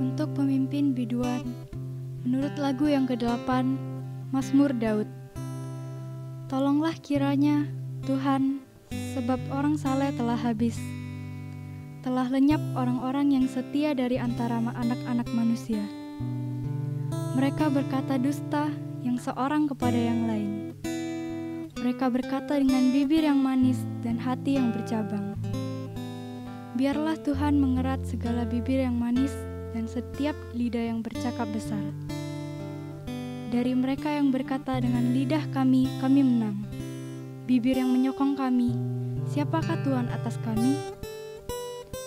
Untuk pemimpin biduan, menurut lagu yang ke-8, Mazmur Daud. Tolonglah kiranya, Tuhan, sebab orang saleh telah habis. Telah lenyap orang-orang yang setia dari antara anak-anak manusia. Mereka berkata dusta yang seorang kepada yang lain. Mereka berkata dengan bibir yang manis dan hati yang bercabang. Biarlah Tuhan mengerat segala bibir yang manis dan setiap lidah yang bercakap besar. Dari mereka yang berkata dengan lidah kami, kami menang. Bibir yang menyokong kami, siapakah Tuhan atas kami?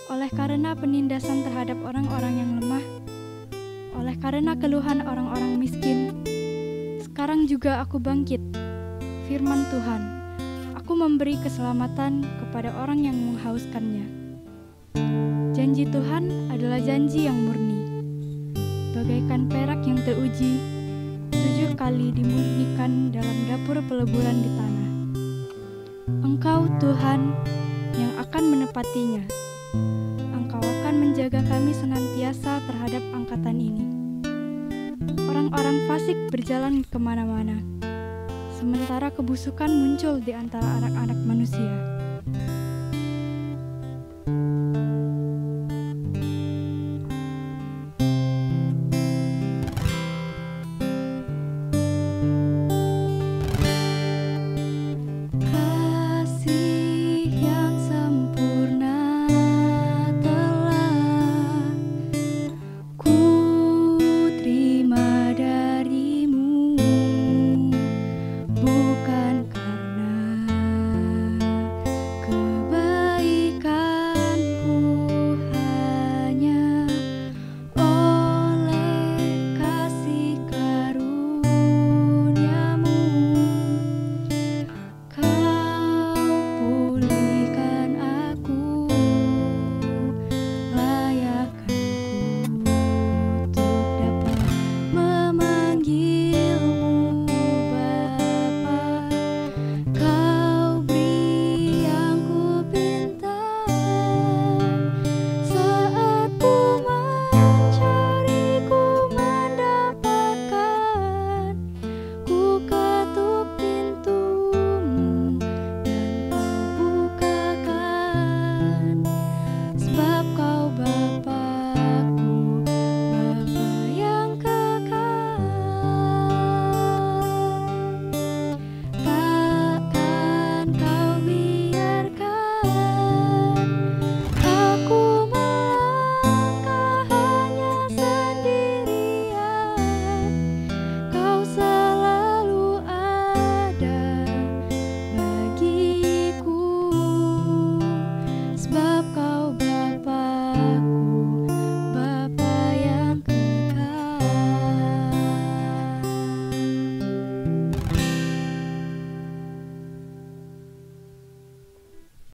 Oleh karena penindasan terhadap orang-orang yang lemah, oleh karena keluhan orang-orang miskin, sekarang juga aku bangkit. Firman Tuhan, aku memberi keselamatan kepada orang yang menghauskannya. Janji Tuhan adalah janji yang murni, bagaikan perak yang teruji, tujuh kali dimurnikan dalam dapur peleburan di tanah. Engkau Tuhan yang akan menepatinya. Engkau akan menjaga kami senantiasa terhadap angkatan ini. Orang-orang fasik berjalan ke mana-mana, sementara kebusukan muncul di antara anak-anak manusia.